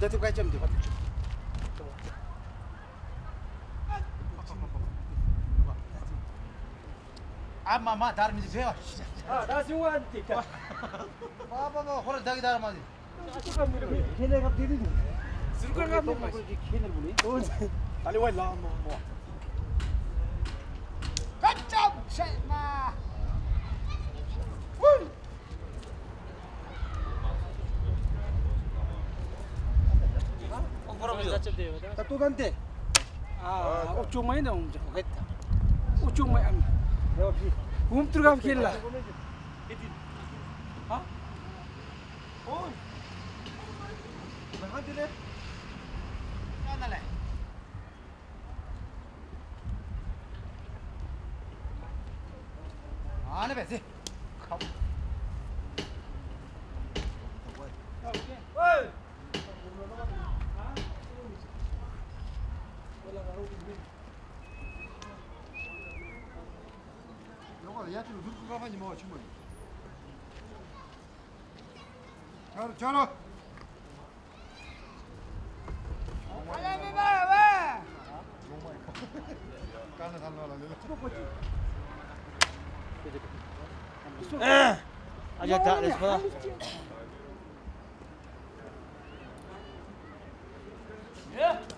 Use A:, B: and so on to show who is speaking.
A: Да ты пойдем, ты подключи. 아마 마 다른 이제 세워. 아
B: 나중한테.
A: 봐봐봐 호랑 다기 다른 마디.
B: 걔네가 되는. 쓸걸 갖는 거.
A: 걔네 분이. 빨리 와 일로 와 뭐. 뭐. Tatugan te.
B: Ah, ocho mai na umja. Ocho mai am. Um turgam khella. Ha? Oh.
C: Mahan dile.
A: Kana le. आने पैसे खाओ 야들 누구가 왔냐 뭐치 뭐니 가자 가자 안봐봐 까는 사람아 내가 쭉 같이
B: 에 아저따 예